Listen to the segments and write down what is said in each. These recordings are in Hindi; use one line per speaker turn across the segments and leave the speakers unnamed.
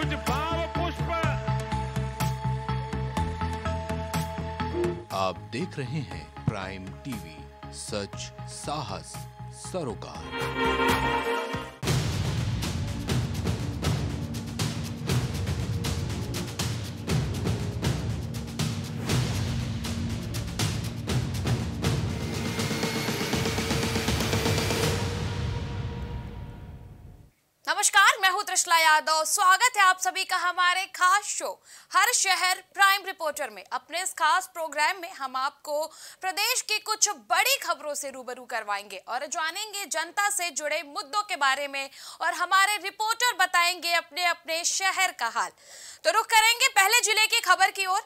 कुछ भाव पुष्प।
आप देख रहे हैं प्राइम टीवी सच साहस सरोकार।
यादव स्वागत है आप सभी का हमारे खास शो, हर शहर प्राइम रिपोर्टर में। अपने इस खास प्रोग्राम में हम आपको प्रदेश की कुछ बड़ी खबरों से रूबरू करवाएँगे और जानेंगे जनता से जुड़े मुद्दों के बारे में और हमारे रिपोर्टर बताएँगे अपने अपने शहर का हाल। तो रुख करेंगे पहले ज़िले की खबर की ओर।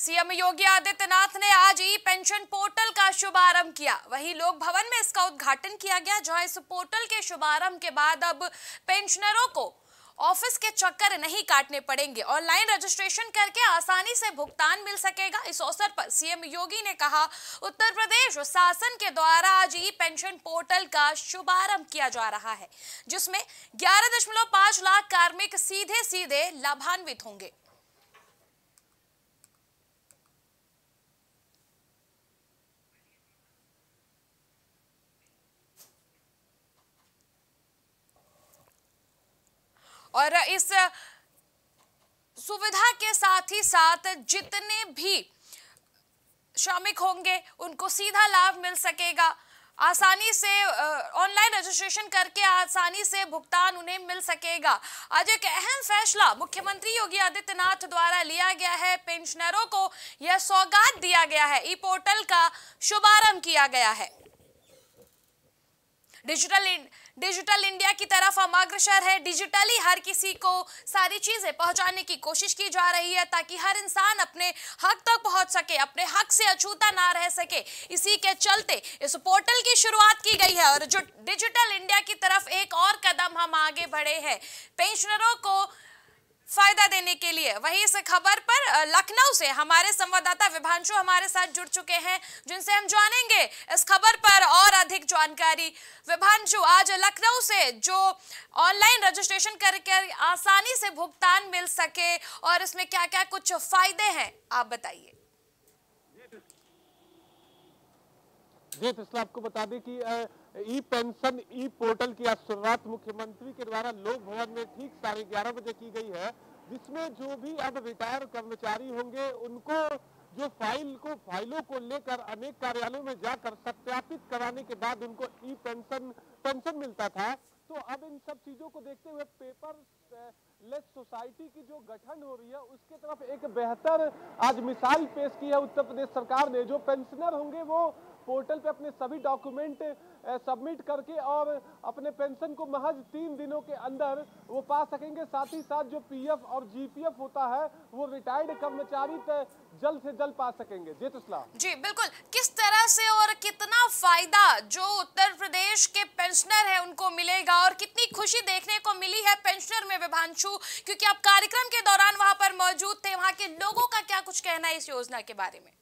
सीएम योगी आदित्यनाथ ने आज ई पेंशन पोर्टल का शुभारंभ किया। वहीं लोक भवन में इसका उद्घाटन किया गया, जहाँ इस पोर्टल के शुभारंभ के बाद अब पेंशनरों को ऑफ़िस के चक्कर नहीं काटने पड़ेंगे ऑनलाइन रजिस्ट्रेशन करके आसानी से भुगतान मिल सकेगा। इस अवसर पर सीएम योगी ने कहा, उत्तर प्रदेश शासन के द्वारा आज ई पेंशन पोर्टल का शुभारंभ किया जा रहा है, जिसमें 11.5 लाख कार्मिक सीधे सीधे लाभान्वित होंगे। और इस सुविधा के साथ ही साथ जितने भी श्रमिक होंगे, उनको सीधा लाभ मिल सकेगा। आसानी से ऑनलाइन रजिस्ट्रेशन करके आसानी से भुगतान उन्हें मिल सकेगा। आज एक अहम फैसला मुख्यमंत्री योगी आदित्यनाथ द्वारा लिया गया है। पेंशनरों को यह सौगात दिया गया है। ई पोर्टल का शुभारंभ किया गया है। डिजिटल डिजिटल इंडिया की तरफ़ हम अग्रसर है। डिजिटली हर किसी को सारी चीज़ें पहुँचाने की कोशिश की जा रही है ताकि हर इंसान अपने हक तक पहुँच सके, अपने हक से अछूता ना रह सके। इसी के चलते इस पोर्टल की शुरुआत की गई है और जो डिजिटल इंडिया की तरफ़ एक और कदम हम आगे बढ़े हैं। पेंशनरों को फ़ायदा देने के लिए। वहीं इस खबर पर लखनऊ से हमारे संवाददाता विभांशु हमारे साथ जुड़ चुके हैं, जिनसे हम जानेंगे इस खबर पर और अधिक जानकारी। विभांशु, आज लखनऊ से जो ऑनलाइन रजिस्ट्रेशन करके आसानी से भुगतान मिल सके और इसमें क्या क्या कुछ फ़ायदे हैं, आप बताइए।
जी तो आपको बता दें कि ई पेंशन ई पोर्टल की आज शुरुआत मुख्यमंत्री के द्वारा लोक भवन में ठीक साढ़े ग्यारह बजे की गई है, जिसमें जो भी अब रिटायर कर्मचारी होंगे, उनको जो फ़ाइल को, फाइलों को लेकर अनेक कार्यालयों में जाकर सत्यापित कराने के बाद उनको ई पेंशन पेंशन मिलता था। तो अब इन सब चीज़ों को देखते हुए पेपर लेस सोसाइटी की जो गठन हो रही है, उसके तरफ़ एक बेहतर आज मिसाल पेश की है उत्तर प्रदेश सरकार ने। जो पेंशनर होंगे वो पोर्टल पे अपने सभी डॉक्यूमेंट सबमिट करके और अपने पेंशन को महज तीन दिनों के अंदर वो पा सकेंगे। साथ ही साथ जो पीएफ और जीपीएफ होता है, वो रिटायर्ड कर्मचारी जल्द से जल्द पा सकेंगे। जी तुसला
जी, बिल्कुल। किस तरह से और कितना फ़ायदा जो उत्तर प्रदेश के पेंशनर है, उनको मिलेगा? और कितनी खुशी देखने को मिली है पेंशनर में विभांशु, क्योंकि आप कार्यक्रम के दौरान वहाँ पर मौजूद थे। वहाँ के लोगों का क्या कुछ कहना है इस योजना के बारे में?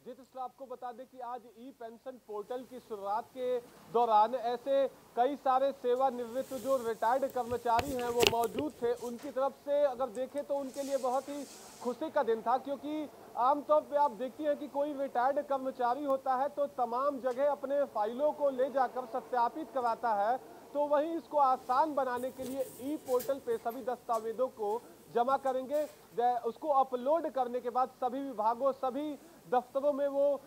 जी तो आपको बता दें कि आज ई पेंशन पोर्टल की शुरुआत के दौरान ऐसे कई सारे सेवानिवृत्त जो रिटायर्ड कर्मचारी हैं, वो मौजूद थे। उनकी तरफ़ से अगर देखें तो उनके लिए बहुत ही खुशी का दिन था, क्योंकि आमतौर पे आप देखती हैं कि कोई रिटायर्ड कर्मचारी होता है तो तमाम जगह अपने फाइलों को ले जाकर सत्यापित कराता है। तो वहीं इसको आसान बनाने के लिए ई पोर्टल पे सभी दस्तावेजों को जमा करेंगे। उसको अपलोड करने के बाद सभी विभागों, सभी दफ्तरों में वो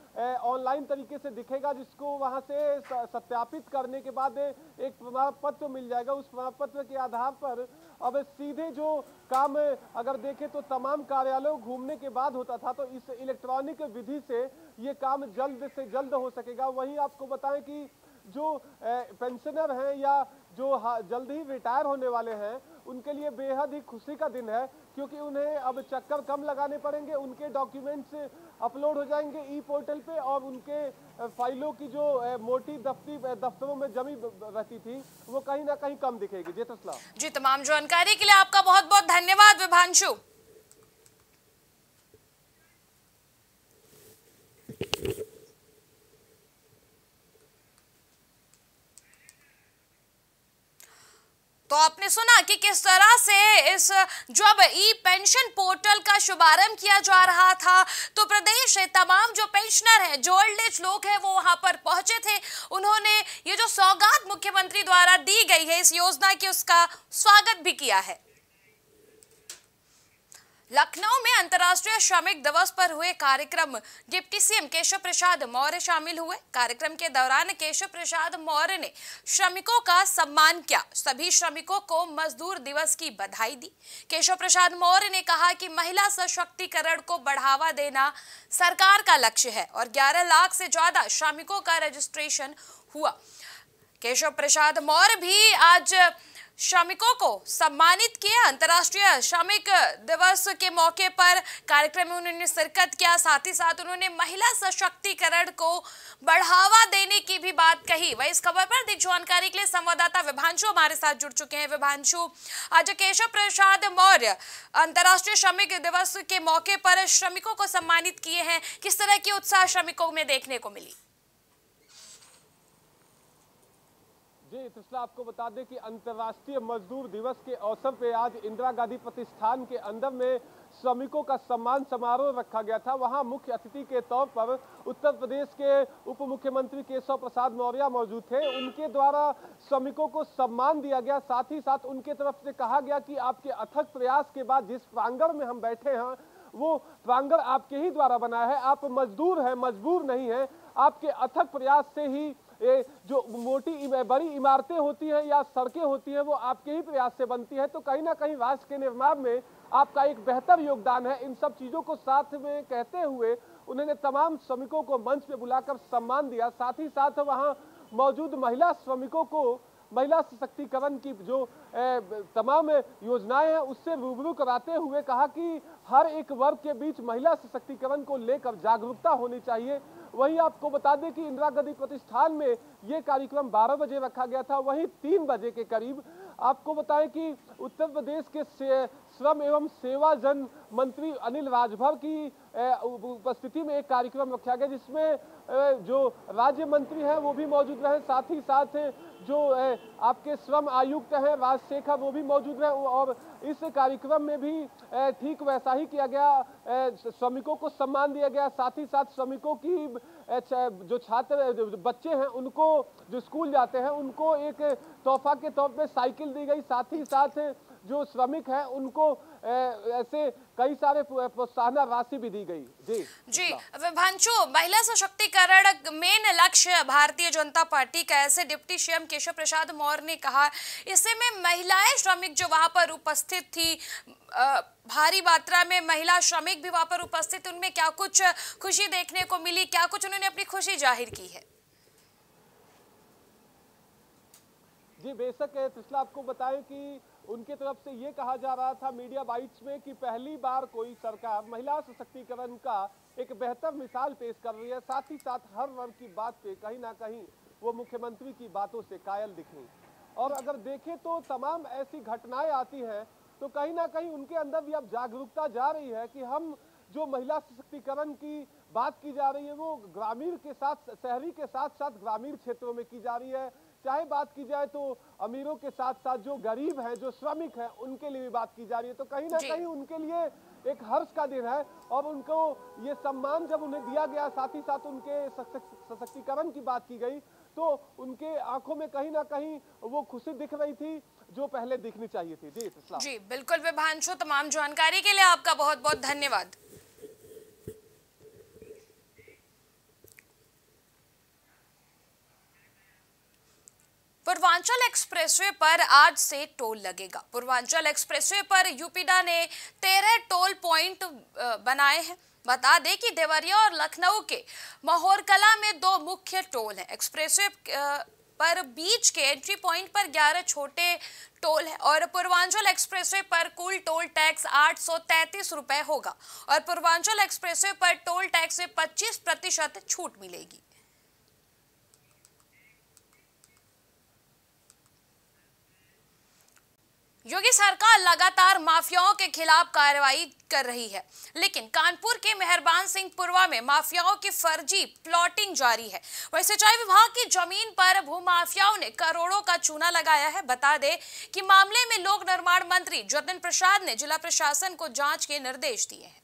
ऑनलाइन तरीके से दिखेगा, जिसको वहाँ से सत्यापित करने के बाद एक प्रमाण पत्र मिल जाएगा। उस प्रमाण पत्र के आधार पर अब सीधे जो काम, अगर देखें तो तमाम कार्यालयों घूमने के बाद होता था तो इस इलेक्ट्रॉनिक विधि से ये काम जल्द से जल्द हो सकेगा। वहीं आपको बताएँ कि जो पेंशनर हैं या जो जल्द ही रिटायर होने वाले हैं उनके लिए बेहद ही खुशी का दिन है, क्योंकि उन्हें अब चक्कर कम लगाने पड़ेंगे, उनके डॉक्यूमेंट्स अपलोड हो जाएँगे ई पोर्टल पे, और उनके फाइलों की जो मोटी दफ्ती दफ्तरों में जमी रहती थी, वो कहीं ना कहीं कम दिखेगी। जी, तस्ला।
जी, तमाम जानकारी के लिए आपका बहुत बहुत धन्यवाद, विभांशु। तो आपने सुना कि किस तरह से इस, जब ई पेंशन पोर्टल का शुभारंभ किया जा रहा था तो प्रदेश से तमाम जो पेंशनर हैं, जो ओल्ड एज लोग हैं, वो वहाँ पर पहुँचे थे। उन्होंने ये जो सौगात मुख्यमंत्री द्वारा दी गई है, इस योजना की उसका स्वागत भी किया है। लखनऊ में अंतर्राष्ट्रीय श्रमिक दिवस पर हुए कार्यक्रम। डिप्टी सीएम केशव प्रसाद मौर्य शामिल हुए। कार्यक्रम के दौरान केशव प्रसाद मौर्य ने श्रमिकों का सम्मान किया। सभी श्रमिकों को मजदूर दिवस की बधाई दी। केशव प्रसाद मौर्य ने कहा कि महिला सशक्तिकरण को बढ़ावा देना सरकार का लक्ष्य है और 11 लाख से ज़्यादा श्रमिकों का रजिस्ट्रेशन हुआ। केशव प्रसाद मौर्य भी आज श्रमिकों को सम्मानित किया। अंतर्राष्ट्रीय श्रमिक दिवस के मौके पर कार्यक्रम में उन्होंने शिरकत किया। साथ ही साथ उन्होंने महिला सशक्तिकरण को बढ़ावा देने की भी बात कही। वही इस खबर पर अधिक जानकारी के लिए संवाददाता विभांशु हमारे साथ जुड़ चुके हैं। विभांशु, आज केशव प्रसाद मौर्य अंतर्राष्ट्रीय श्रमिक दिवस के मौके पर श्रमिकों को सम्मानित किए हैं। किस तरह की उत्साह श्रमिकों में देखने को मिली?
जी तृष्णा आपको बता दें कि अंतर्राष्ट्रीय मजदूर दिवस के अवसर पे आज इंदिरा गांधी प्रतिष्ठान के अंदर में श्रमिकों का सम्मान समारोह रखा गया था। वहाँ मुख्य अतिथि के तौर पर उत्तर प्रदेश के उप मुख्यमंत्री केशव प्रसाद मौर्य मौजूद थे। उनके द्वारा श्रमिकों को सम्मान दिया गया। साथ ही साथ उनके तरफ़ से कहा गया कि आपके अथक प्रयास के बाद जिस प्रांगण में हम बैठे हैं, वो प्रांगण आपके ही द्वारा बना है। आप मजदूर हैं, मजबूर नहीं है। आपके अथक प्रयास से ही ये जो मोटी बड़ी इमारतें होती हैं या सड़कें होती हैं, वो आपके ही प्रयास से बनती है। तो कहीं ना कहीं राष्ट्र के निर्माण में आपका एक बेहतर योगदान है। इन सब चीज़ों को साथ में कहते हुए उन्होंने तमाम श्रमिकों को मंच पे बुलाकर सम्मान दिया। साथ ही साथ वहाँ मौजूद महिला श्रमिकों को महिला सशक्तिकरण की जो तमाम योजनाएँ हैं, उससे रूबरू कराते हुए कहा कि हर एक वर्ग के बीच महिला सशक्तिकरण को लेकर जागरूकता होनी चाहिए। वहीं आपको बता दें कि इंदिरा गांधी प्रतिष्ठान में ये कार्यक्रम 12 बजे रखा गया था, वहीं तीन बजे के करीब। आपको बताएँ कि उत्तर प्रदेश के श्रम एवं सेवा जन मंत्री अनिल राजभर की उपस्थिति में एक कार्यक्रम रखा गया, जिसमें जो राज्य मंत्री हैं, वो भी मौजूद रहे। साथ ही साथ, जो आपके श्रम आयुक्त हैं, राजशेखर, वो भी मौजूद रहे। और इस कार्यक्रम में भी ठीक वैसा ही किया गया। श्रमिकों को सम्मान दिया गया। साथ ही साथ श्रमिकों की जो छात्र बच्चे हैं, उनको, जो स्कूल जाते हैं, उनको एक तोहफा के तौर पे साइकिल दी गई। साथ ही साथ जो श्रमिक है उनको ऐसे कई सारे प्रोत्साहन राशि भी दी गई। जी।
जी विभांशु महिला सशक्तिकरण मेन लक्ष्य भारतीय जनता पार्टी का ऐसे डिप्टी सीएम केशव प्रसाद मौर्य ने कहा इससे में महिलाएँ श्रमिक जो वहाँ पर उपस्थित थी भारी मात्रा में महिला श्रमिक भी वहाँ पर उपस्थित उनमें क्या कुछ खुशी देखने को मिली क्या कुछ उन्होंने अपनी खुशी ज़ाहिर की है?
जी, बेशक तृष्णा आपको बताएँ कि उनके तरफ़ से ये कहा जा रहा था मीडिया बाइट्स में कि पहली बार कोई सरकार महिला सशक्तिकरण का एक बेहतर मिसाल पेश कर रही है। साथ ही साथ हर वर्ग की बात पे कहीं ना कहीं वो मुख्यमंत्री की बातों से कायल दिखी। और अगर देखें तो तमाम ऐसी घटनाएँ आती हैं तो कहीं ना कहीं उनके अंदर भी अब जागरूकता जा रही है कि हम जो महिला सशक्तिकरण की बात की जा रही है, वो ग्रामीण के साथ, शहरी के साथ साथ ग्रामीण क्षेत्रों में की जा रही है। चाहे बात की जाए तो अमीरों के साथ साथ जो गरीब हैं जो श्रमिक हैं उनके लिए भी बात की जा रही है। तो कहीं ना कहीं उनके लिए एक हर्ष का दिन है और उनको ये सम्मान जब उन्हें दिया गया साथ ही साथ उनके सशक्तिकरण की बात की गई तो उनके आँखों में कहीं ना कहीं वो खुशी दिख रही थी जो पहले दिखनी चाहिए थी। जी
जी बिल्कुल विभांशु तमाम जानकारी के लिए आपका बहुत बहुत धन्यवाद। पूर्वांचल एक्सप्रेसवे पर आज से टोल लगेगा। पूर्वांचल एक्सप्रेसवे पर यूपीडा ने तेरह टोल पॉइंट बनाए हैं। बता दें कि देवरिया और लखनऊ के महोरकला में दो मुख्य टोल हैं। एक्सप्रेसवे पर बीच के एंट्री पॉइंट पर 11 छोटे टोल है और पूर्वांचल एक्सप्रेसवे पर कुल टोल टैक्स आठ रुपए होगा और पूर्वांचल एक्सप्रेसवे पर टोल टैक्स में 25 प्रतिशत छूट मिलेगी। योगी सरकार लगातार माफियाओं के खिलाफ कार्रवाई कर रही है। लेकिन कानपुर के मेहरबान सिंह पुरवा में माफियाओं की फर्जी प्लॉटिंग जारी है। वही सिंचाई विभाग की ज़मीन पर भूमा भूमाफियाओं ने करोड़ों का चूना लगाया है। बता दे कि मामले में लोक निर्माण मंत्री जतन प्रसाद ने जिला प्रशासन को जाँच के निर्देश दिए हैं।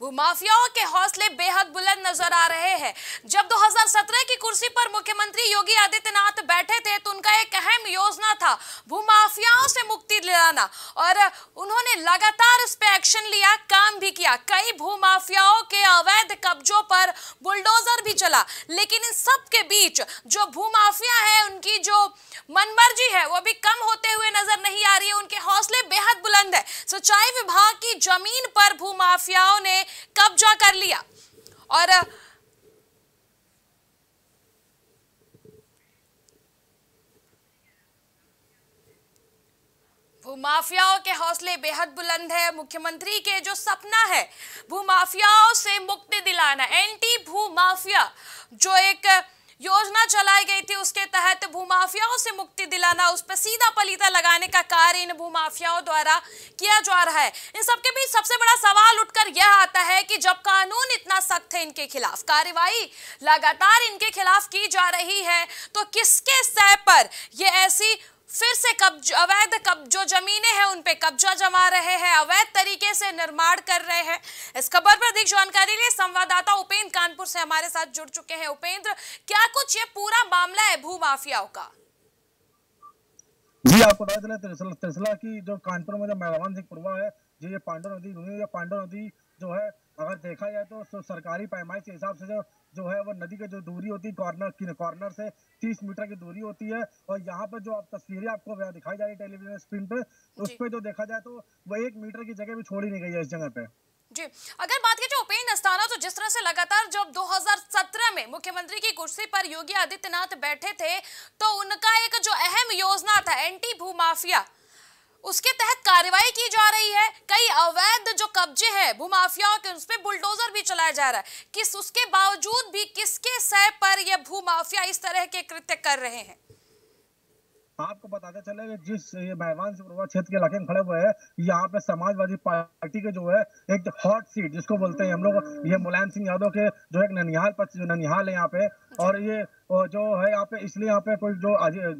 भूमाफियाओं के हौसले बेहद बुलंद नज़र आ रहे हैं। जब 2017 की कुर्सी पर मुख्यमंत्री योगी आदित्यनाथ बैठे थे तो उनका एक अहम योजना था भूमाफियाओं से मुक्ति दिलाना। और उन्होंने लगातार इस पे एक्शन लिया, काम भी किया। कई भूमाफियाओं के अवैध कब्जों पर बुलडोजर भी चला। लेकिन इन सब के बीच जो भूमाफिया है, उनकी जो मनमर्जी है, वो भी कम होते हुए नज़र नहीं आ रही है, उनके हौसले बेहद बुलंद है। सिंचाई विभाग की ज़मीन पर भूमाफियाओं ने कब्जा कर लिया। और भूमाफियाओं के हौसले बेहद बुलंद है। मुख्यमंत्री के जो सपना है, भूमाफियाओं से मुक्ति दिलाना। एंटी भूमाफिया जो एक योजना चलाई गई थी उसके तहत भूमाफियाओं से मुक्ति दिलाना, उस पर सीधा पलीता लगाने का कार्य इन भूमाफियाओं द्वारा किया जा रहा है। इन सबके बीच सबसे बड़ा सवाल उठकर यह आता है कि जब कानून इतना सख्त है इनके खिलाफ कार्रवाई लगातार इनके खिलाफ की जा रही है तो किसके सह पर यह ऐसी फिर से कब्ज, अवैध जो जमीनें हैं उन पे कब्जा जमा रहे हैं, अवैध तरीके से निर्माण कर रहे हैं। इस खबर पर अधिक जानकारी लिए संवाददाता उपेंद्र कानपुर से हमारे साथ जुड़ चुके हैं। उपेंद्र, क्या कुछ ये पूरा मामला है भू माफियाओं का?
जी, आपको बता दें तिरसला की जो कानपुर में जो मैदान सिंह पुरवा है जो ये पांडव नदी पांडव नदी जो है अगर देखा जाए तो सरकारी पैमाइश के हिसाब से जो जो है वो नदी की जो दूरी होती है कॉर्नर कॉर्नर से तीस मीटर की दूरी होती है। और यहाँ पर जो आप तस्वीरें आपको दिखाई जा रही है टेलीविज़न स्क्रीन पे उस पर जो देखा जाए तो वो एक मीटर की जगह भी छोड़ी नहीं गई है इस जगह पे।
जी अगर बात की जाए उपेंद्र अस्थाना तो जिस तरह से लगातार जब 2017 में मुख्यमंत्री की कुर्सी पर योगी आदित्यनाथ बैठे थे तो उनका एक जो अहम योजना था एंटी भूमाफिया उसके तहत कार्रवाई की जा रही है। कई अवैध जो कब्जे हैं भूमाफियाओं के उस पर बुलडोजर भी चलाया जा रहा है। किस उसके बावजूद भी किसके सह पर यह भूमाफिया इस तरह के कृत्य कर रहे हैं?
आपको बताते चले कि जिस ये मेहमान क्षेत्र के इलाके में खड़े हुए हैं यहाँ पे समाजवादी पार्टी के जो है एक हॉट सीट जिसको बोलते हैं हम लोग ये मुलायम सिंह यादव के जो एक ननिहाल पर ननिहाल है यहाँ पे और ये जो है यहाँ पे इसलिए यहाँ पे कोई जो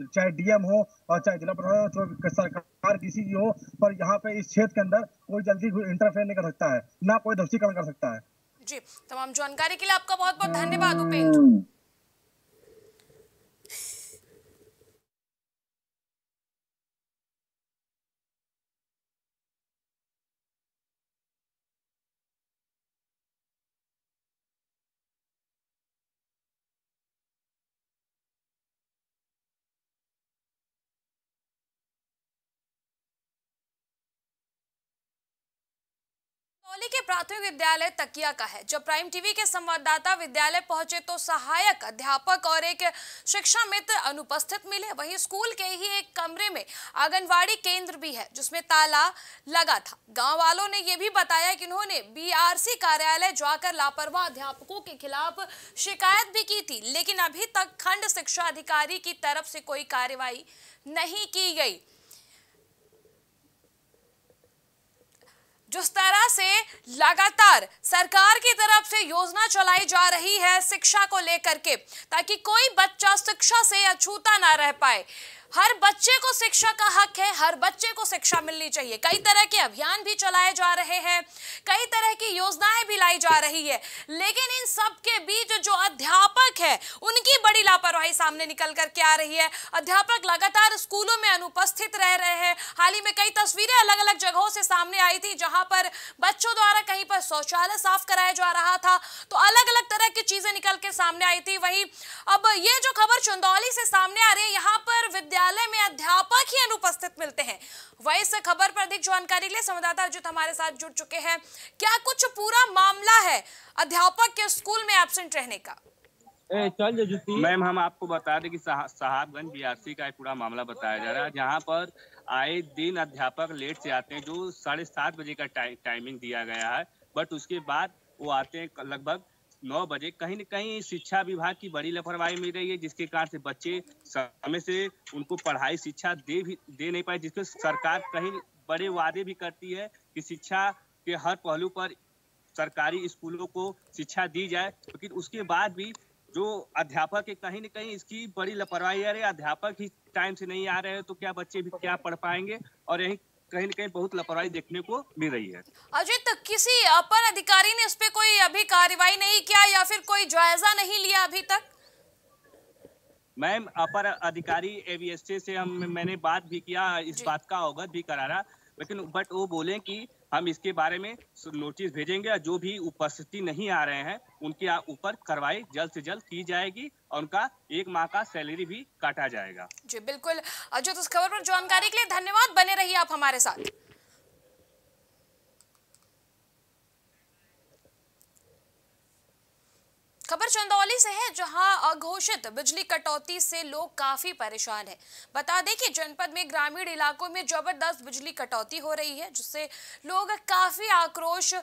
चाहे डीएम हो और चाहे जिला प्रशासन सरकार किसी की हो पर यहाँ पे इस क्षेत्र के अंदर कोई जल्दी इंटरफेयर नहीं कर सकता है ना कोई दस्तीकरण कर सकता है।
जी तमाम जानकारी के लिए आपका बहुत बहुत धन्यवाद उपेंद्र। करौली के प्राथमिक विद्यालय तकिया का है जब प्राइम टीवी के संवाददाता विद्यालय पहुँचे तो सहायक अध्यापक और एक शिक्षा मित्र अनुपस्थित मिले। वहीं स्कूल के ही एक कमरे में आंगनवाड़ी केंद्र भी है, जिसमें ताला लगा था। गाँव वालों ने यह भी बताया कि उन्होंने बीआरसी कार्यालय जाकर लापरवाह अध्यापकों के खिलाफ शिकायत भी की थी, लेकिन अभी तक खंड शिक्षा अधिकारी की तरफ़ से कोई कार्यवाही नहीं की गई। जिस तरह से लगातार सरकार की तरफ़ से योजना चलाई जा रही है शिक्षा को लेकर के, ताकि कोई बच्चा शिक्षा से अछूता ना रह पाए। हर बच्चे को शिक्षा का हक है, हर बच्चे को शिक्षा मिलनी चाहिए। कई तरह के अभियान भी चलाए जा रहे हैं, कई तरह की योजनाएँ भी लाई जा रही है, लेकिन इन सब के बीच जो अध्यापक है, उनकी बड़ी लापरवाही सामने निकल करके आ रही है। अध्यापक लगातार स्कूलों में अनुपस्थित रह रहे हैं। हाल ही में कई तस्वीरें अलग अलग जगहों से सामने आई थी, जहाँ पर बच्चों द्वारा कहीं पर शौचालय साफ़ कराया जा रहा था तो अलग अलग तरह की चीज़ें निकल के सामने आई थी। वही अब ये जो खबर चंदौली से सामने आ रही है, यहाँ पर विद्या विद्यालय में अध्यापक ही अनुपस्थित मिलते हैं। वही से खबर पर अधिक जानकारी लिए संवाददाता अजित हमारे साथ जुड़ चुके हैं। क्या कुछ पूरा मामला है अध्यापक के स्कूल में एबसेंट रहने का?
मैम हम आपको बता दें कि साहबगंज बीआरसी का एक पूरा मामला बताया जा रहा है जहाँ पर आए दिन अध्यापक लेट से आते हैं जो साढ़े सात बजे का टाइमिंग दिया गया है बट उसके बाद वो आते हैं लगभग नौ बजे कहीं न कहीं शिक्षा विभाग की बड़ी लापरवाही मिल रही है, जिसके कारण से बच्चे समय से उनको पढ़ाई शिक्षा दे भी, दे नहीं पाए, जिसमें सरकार कहीं बड़े वादे भी करती है कि शिक्षा के हर पहलू पर सरकारी स्कूलों को शिक्षा दी जाए। लेकिन उसके बाद भी जो अध्यापक है, कहीं न कहीं इसकी बड़ी लापरवाही आ रही है अध्यापक ही टाइम से नहीं आ रहे हैं तो क्या बच्चे भी क्या पढ़ पाएँगे? और यही कहीं न कहीं बहुत लापरवाही देखने को मिल रही है।
अजित किसी अपर अधिकारी ने इस पे कोई अभी कार्रवाई नहीं किया या फिर कोई जायजा नहीं लिया अभी तक?
मैम अपर अधिकारी एवीएसटी से हम मैंने बात भी किया इस बात का अवगत भी करा रहा लेकिन बट वो बोले कि हम इसके बारे में नोटिस भेजेंगे जो भी उपस्थिति नहीं आ रहे हैं, उनके ऊपर कार्रवाई जल्द से जल्द की जाएगी और उनका एक माह का सैलरी भी काटा जाएगा।
जी, बिल्कुल। अजोत उस खबर पर जानकारी के लिए धन्यवाद। बने रहिए आप हमारे साथ। खबर चंदौली से है, जहाँ अघोषित बिजली कटौती से लोग काफ़ी परेशान हैं। बता दें कि जनपद में ग्रामीण इलाकों में ज़बरदस्त बिजली कटौती हो रही है, जिससे लोग काफ़ी आक्रोश,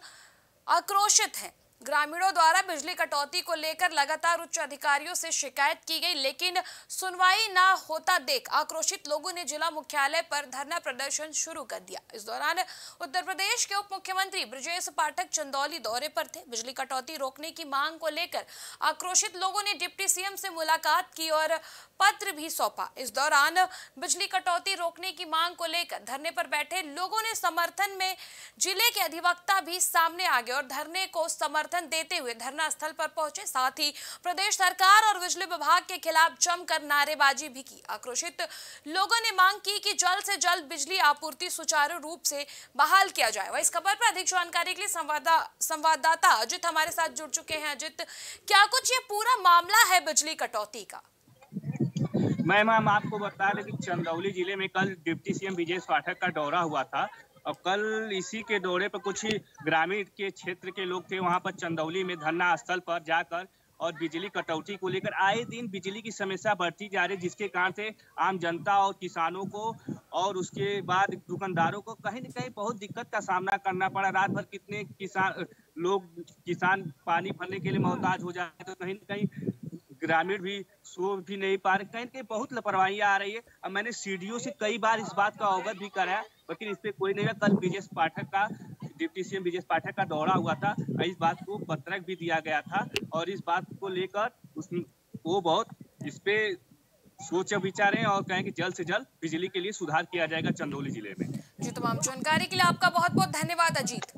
आक्रोशित हैं ग्रामीणों द्वारा बिजली कटौती को लेकर लगातार उच्च अधिकारियों से शिकायत की गई, लेकिन सुनवाई ना होता देख आक्रोशित लोगों ने जिला मुख्यालय पर धरना प्रदर्शन शुरू कर दिया। इस दौरान उत्तर प्रदेश के उप मुख्यमंत्री ब्रजेश पाठक चंदौली दौरे पर थे। बिजली कटौती रोकने की मांग को लेकर आक्रोशित लोगों ने डिप्टी सीएम से मुलाकात की और पत्र भी सौंपा। इस दौरान बिजली कटौती रोकने की मांग को लेकर धरने पर बैठे लोगों ने समर्थन में ज़िले के अधिवक्ता भी सामने आ गए और धरने को समर्थन देते हुए धरना स्थल पर पहुँचे। साथ ही प्रदेश सरकार और बिजली विभाग के खिलाफ जमकर नारेबाजी भी की। आक्रोशित लोगों ने मांग की कि जल्द से जल्द बिजली आपूर्ति सुचारू रूप से बहाल किया जाए। वह इस खबर पर अधिक जानकारी के लिए संवाददाता अजित हमारे साथ जुड़ चुके हैं। अजित, क्या कुछ ये पूरा मामला है बिजली कटौती का?
मैं, मैम, आपको बता दें कि चंदौली ज़िले में कल डिप्टी सीएम विजय पाठक का दौरा हुआ था। और कल इसी के दौरे पर कुछ ग्रामीण के क्षेत्र के लोग थे, वहाँ पर चंदौली में धरना स्थल पर जाकर और बिजली कटौती को लेकर आए दिन बिजली की समस्या बढ़ती जा रही, जिसके कारण से आम जनता और किसानों को और उसके बाद दुकानदारों को कहीं न कहीं बहुत दिक्कत का सामना करना पड़ा। रात भर कितने किसान, लोग किसान पानी भरने के लिए मोहताज हो जाए तो कहीं न कहीं ग्रामीण भी सो भी नहीं पा रहे। कहीं ना कहीं बहुत लापरवाही आ रही है। और मैंने सीडीओ से कई बार इस बात का अवगत भी कराया लेकिन इस पर कोई नहीं है कल ब्रिजेश पाठक का, डिप्टी सीएम एम पाठक का दौरा हुआ था इस बात को पत्रक भी दिया गया था और इस बात को लेकर उस वो बहुत इस पे सोच विचारें और कहें कि जल्द से जल्द बिजली के लिए सुधार किया जाएगा चंदौली ज़िले में।
जी, तमाम जानकारी के लिए आपका बहुत बहुत धन्यवाद, अजीत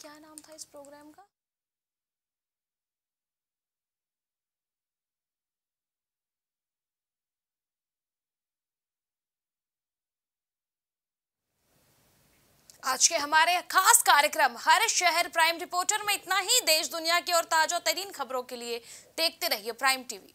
क्या नाम था इस प्रोग्राम का? आज के हमारे खास कार्यक्रम, हर शहर प्राइम रिपोर्टर में इतना ही देश दुनिया की और ताज़ा तरीन खबरों के लिए देखते रहिए प्राइम टीवी